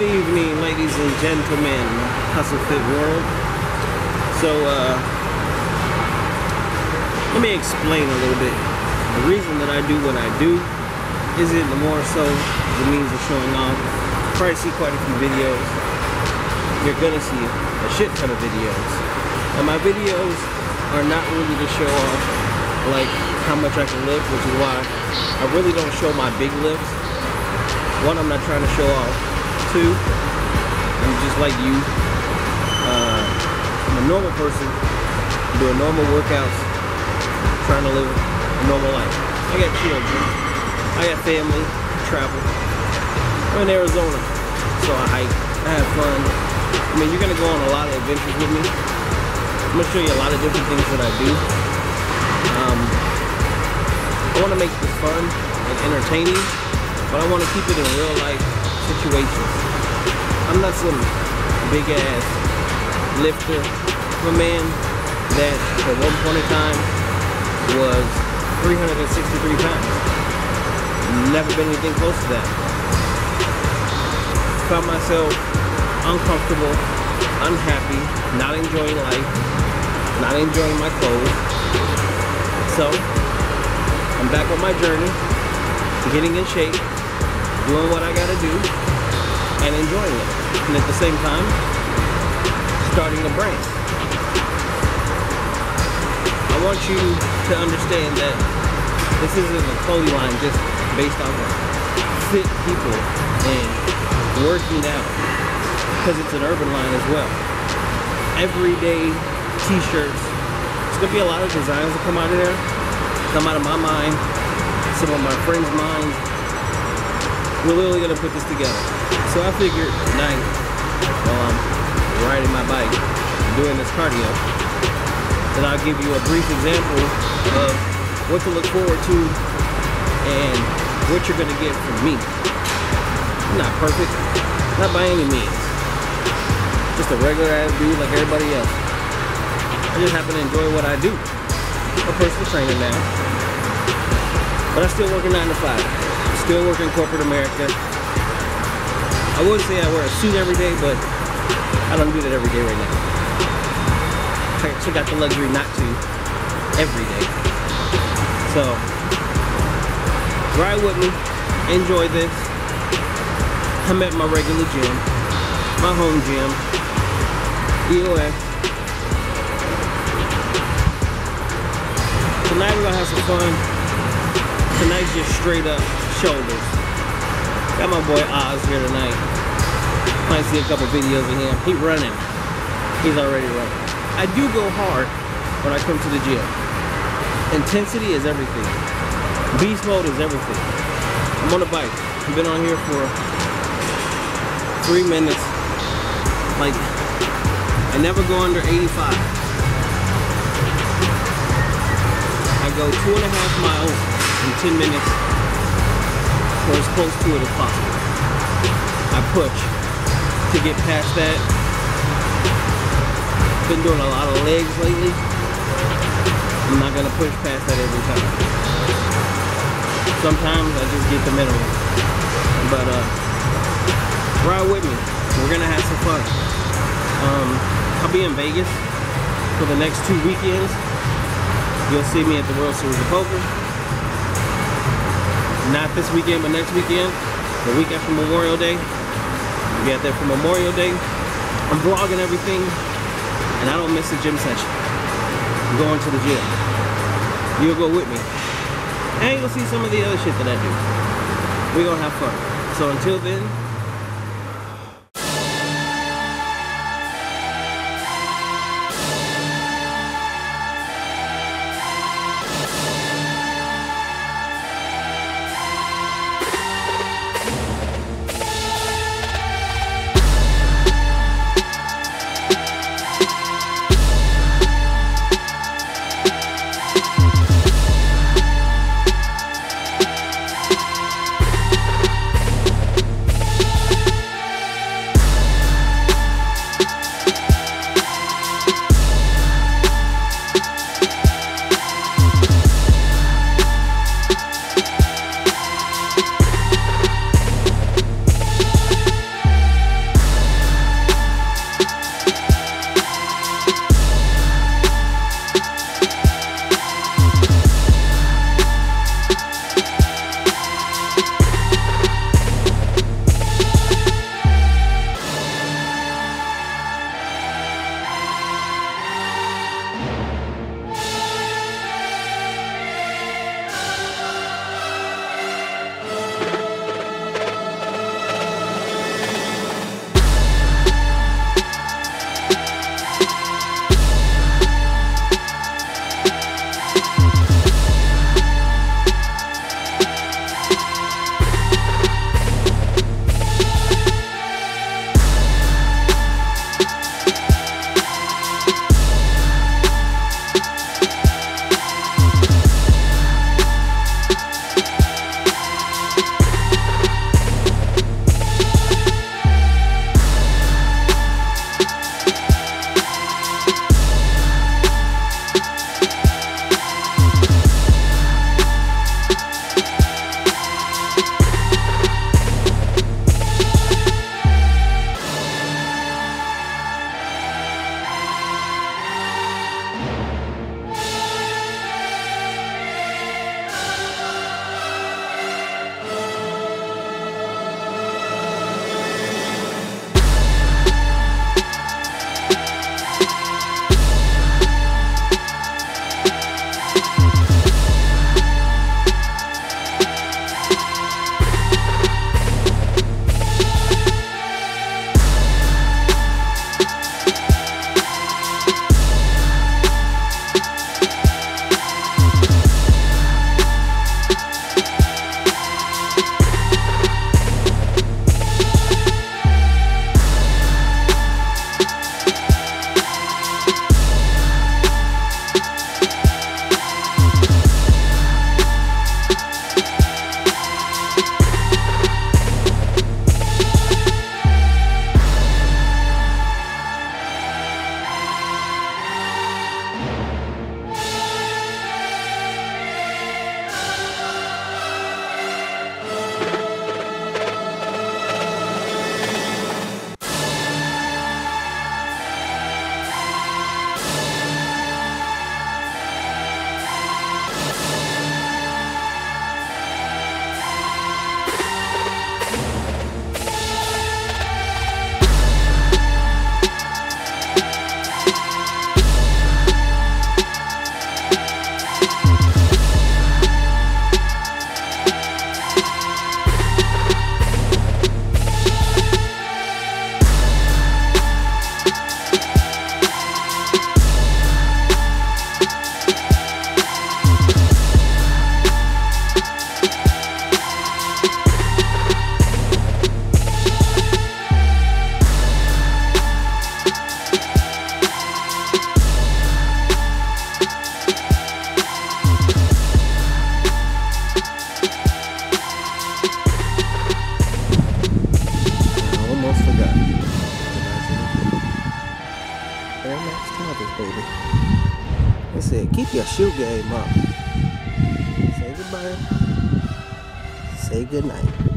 Good evening, ladies and gentlemen, Hustle Phit World. So, uh, let me explain a little bit. The reason that I do what I do isn't the more so the means of showing off. You probably see quite a few videos. You're gonna see a shit ton of videos. And my videos are not really to show off like how much I can lift, which is why I really don't show my big lifts. One, I'm not trying to show off. Two, I'm just like you. Uh, I'm a normal person, doing normal workouts, trying to live a normal life. I got children, I got family, travel. I'm in Arizona, so I hike, I have fun. I mean, you're gonna go on a lot of adventures with me. I'm gonna show you a lot of different things that I do. Um, I want to make this fun and entertaining, but I want to keep it in real life situations. I'm not some big ass lifter. I'm a man that at one point in time was 363 pounds. Never been anything close to that. Found myself uncomfortable, unhappy, not enjoying life, not enjoying my clothes. So, I'm back on my journey to getting in shape, doing what I gotta do, and enjoying it. And at the same time, starting a brand. I want you to understand that this isn't a clothing line just based of fit people and working out because it's an urban line as well. Everyday t-shirts. There's gonna be a lot of designs that come out of there, come out of my mind, some of my friends' minds. We're literally gonna put this together. So I figured tonight, while I'm riding my bike, doing this cardio, that I'll give you a brief example of what to look forward to and what you're gonna get from me. I'm not perfect, not by any means. Just a regular ass dude like everybody else. I just happen to enjoy what I do. I'm a personal trainer now. But I still work a 9 to 5. Still working corporate America. I wouldn't say I wear a suit every day, but I don't do that every day right now. I actually got the luxury not to every day. So, ride with me. Enjoy this. I'm at my regular gym. My home gym. EOS. Tonight we're gonna have some fun. Tonight's just straight up shoulders. Got my boy Oz here tonight. Might see a couple videos of him. He running. He's already running. I do go hard when I come to the gym. Intensity is everything. Beast mode is everything. I'm on a bike. I've been on here for three minutes. Like, I never go under 85. I go two and a half miles in 10 minutes or as close to it as possible. I push to get past that. Been doing a lot of legs lately. I'm not gonna push past that every time. Sometimes I just get the minimum. But uh, ride with me. We're gonna have some fun. Um, I'll be in Vegas for the next two weekends. You'll see me at the World Series of Poker. Not this weekend, but next weekend. The week after Memorial Day. Be out there for Memorial Day. I'm vlogging everything, and I don't miss a gym session. I'm going to the gym. You'll go with me. And you'll see some of the other shit that I do. We're gonna have fun. So until then, baby. They said, keep your shoe game up. Say goodbye. Say goodnight.